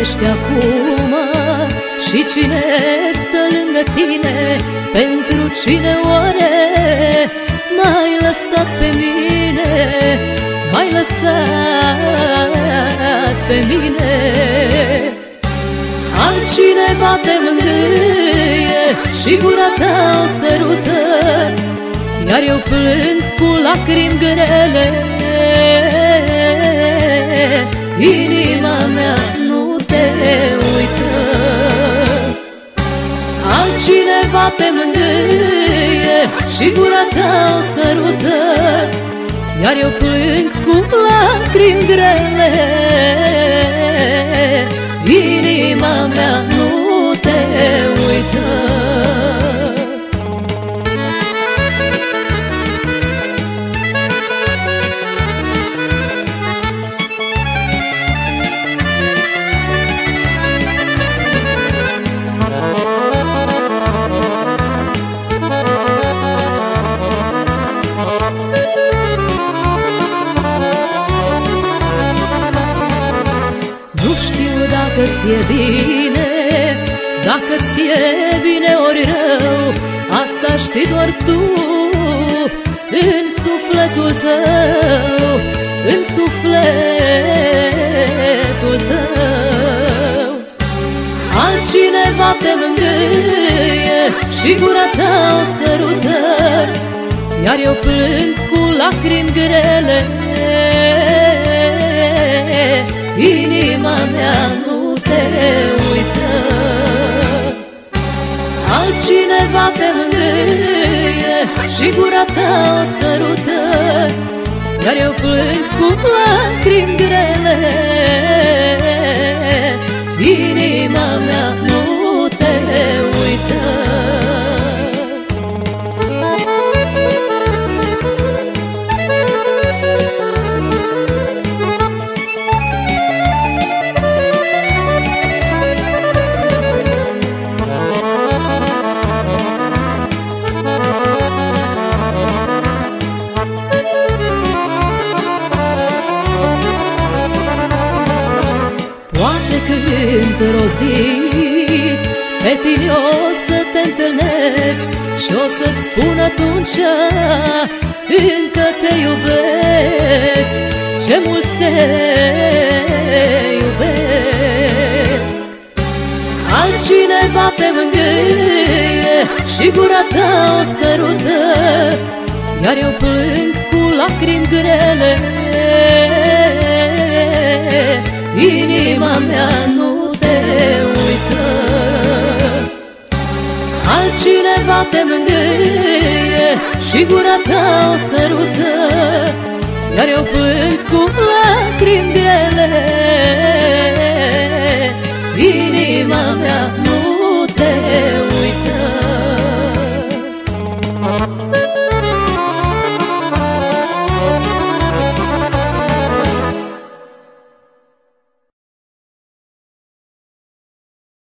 ești acum? Și cine stă lângă tine? Pentru cine oare? M-ai lăsat pe mine M-ai lăsat pe mine. Altcineva te mângâie Și gura ta o sărută Iar eu plâng cu lacrimi grele. Altcineva te mângâie Și gura ta o sărută Iar eu plâng cu lacrimi grele. Inima mea ți-e bine, dacă ți-e bine ori rău, asta știi doar tu în sufletul tău, în sufletul tău. Altcineva te mângâie și gura ta o sărută, iar eu plâng cu lacrimi grele. Inima mea nu uită Altcineva te mângâie Și gura ta o sărută Iar eu plâng cu lacrimi grele Inima mea nu într-o zi Pe tine o să te întâlnesc Și o să-ți spun atunci Încă te iubesc. Ce mult te iubesc. Altcineva te mângâie Și gura ta o sărută Iar eu plâng cu lacrimi grele. Inima mea nu Altcineva te mângâie Și gura ta o sărută Iar eu plâng cu lacrimi grele. Inima mea